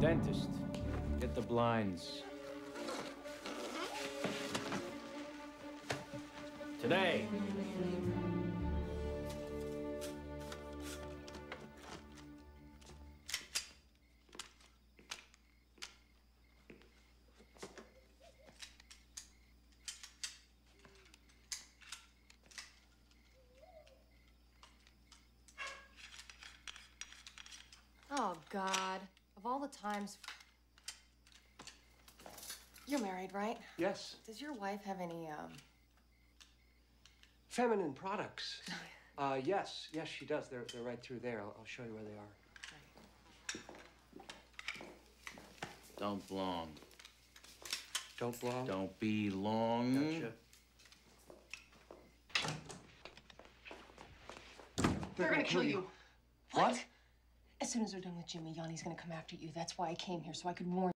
Dentist. Get the blinds. Today. Oh, God. Of all the times. You're married, right? Yes. Does your wife have any, um. Feminine products. Uh, yes, yes, she does. They're, they're right through there. I'll, I'll show you where they are. Don't belong. Don't belong? Don't be long. Gotcha. They're gonna kill you. What? As soon as we're done with Jimmy, Yanni's gonna come after you. That's why I came here, so I could warn